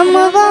I'm Yamava.